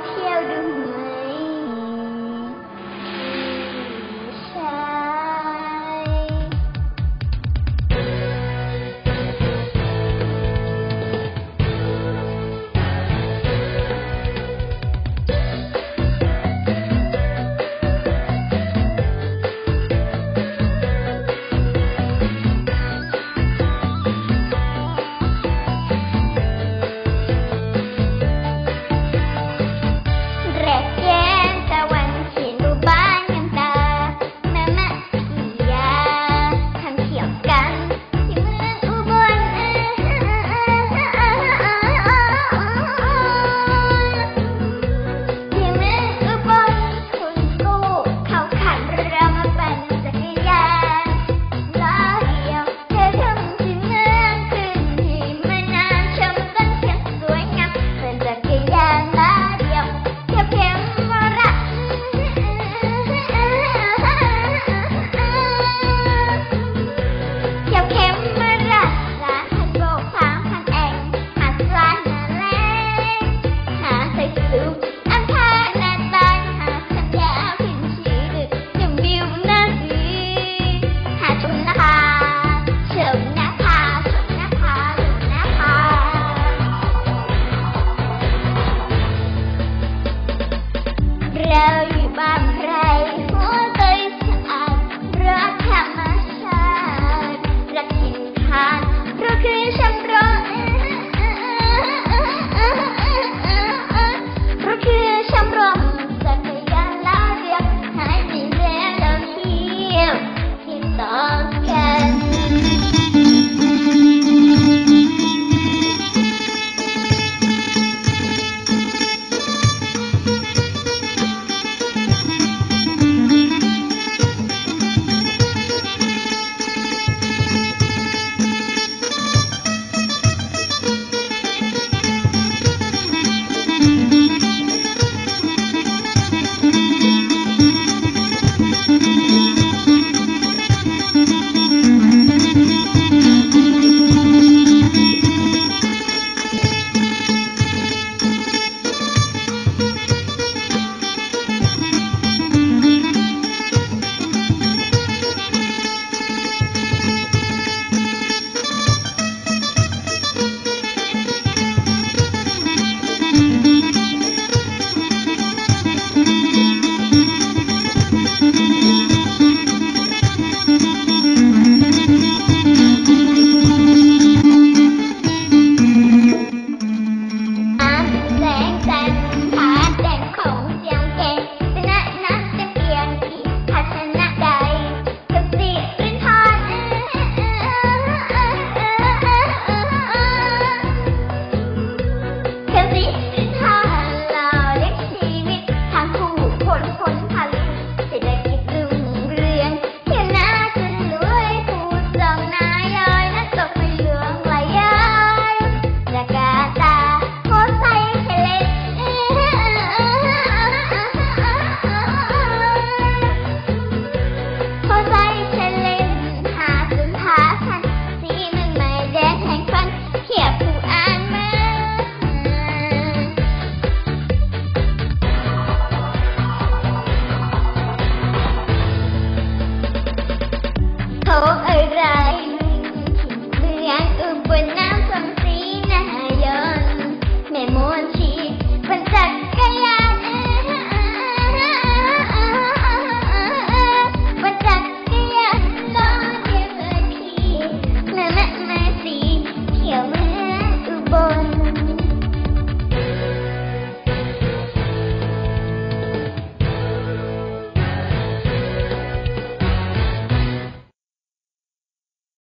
care to Oh.